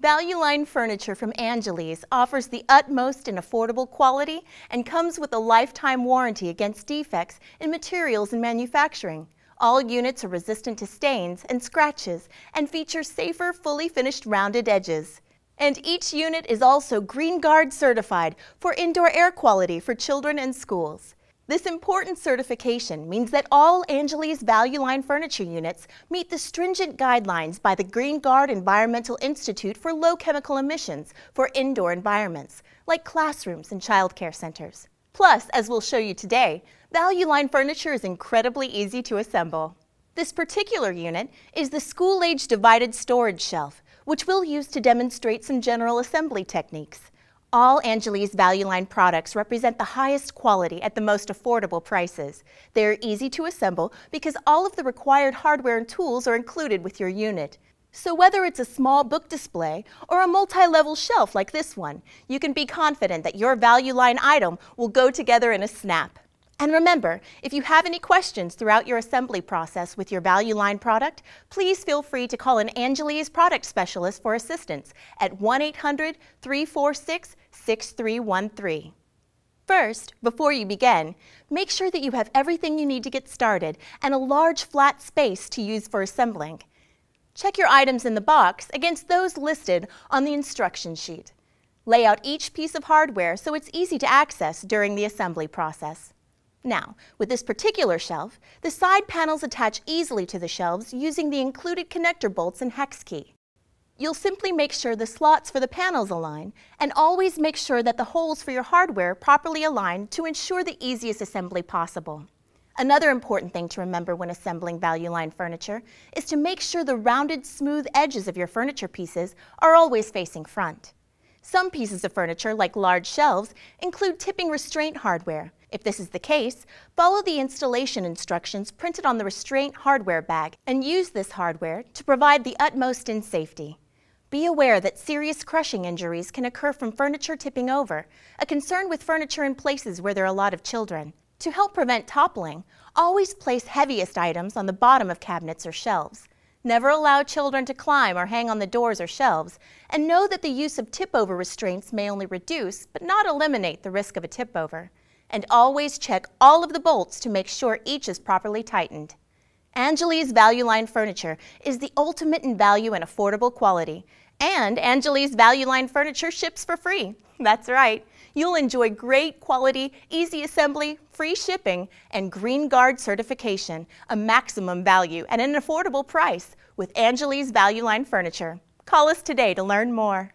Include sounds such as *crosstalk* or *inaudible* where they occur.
Value Line Furniture from Angeles offers the utmost in affordable quality and comes with a lifetime warranty against defects in materials and manufacturing. All units are resistant to stains and scratches and feature safer, fully finished rounded edges. And each unit is also Green Guard certified for indoor air quality for children and schools. This important certification means that all Angeles Value Line furniture units meet the stringent guidelines by the Green Guard Environmental Institute for low chemical emissions for indoor environments, like classrooms and childcare centers. Plus, as we'll show you today, Value Line furniture is incredibly easy to assemble. This particular unit is the school-age divided storage shelf, which we'll use to demonstrate some general assembly techniques. All Angeles Value Line products represent the highest quality at the most affordable prices. They are easy to assemble because all of the required hardware and tools are included with your unit. So whether it's a small book display or a multi-level shelf like this one, you can be confident that your Value Line item will go together in a snap. And remember, if you have any questions throughout your assembly process with your Value Line product, please feel free to call an Angeles product specialist for assistance at 1-800-346-6313. First, before you begin, make sure that you have everything you need to get started and a large flat space to use for assembling. Check your items in the box against those listed on the instruction sheet. Lay out each piece of hardware so it's easy to access during the assembly process. Now, with this particular shelf, the side panels attach easily to the shelves using the included connector bolts and hex key. You'll simply make sure the slots for the panels align and always make sure that the holes for your hardware properly align to ensure the easiest assembly possible. Another important thing to remember when assembling Value Line furniture is to make sure the rounded, smooth edges of your furniture pieces are always facing front. Some pieces of furniture, like large shelves, include tipping restraint hardware, if this is the case, follow the installation instructions printed on the restraint hardware bag and use this hardware to provide the utmost in safety. Be aware that serious crushing injuries can occur from furniture tipping over, a concern with furniture in places where there are a lot of children. To help prevent toppling, always place heaviest items on the bottom of cabinets or shelves. Never allow children to climb or hang on the doors or shelves, and know that the use of tip-over restraints may only reduce, but not eliminate, the risk of a tip-over and always check all of the bolts to make sure each is properly tightened. Angeles Value Line Furniture is the ultimate in value and affordable quality. And Angeles Value Line Furniture ships for free. *laughs* That's right. You'll enjoy great quality, easy assembly, free shipping, and Green Guard certification, a maximum value at an affordable price with Angeles Value Line Furniture. Call us today to learn more.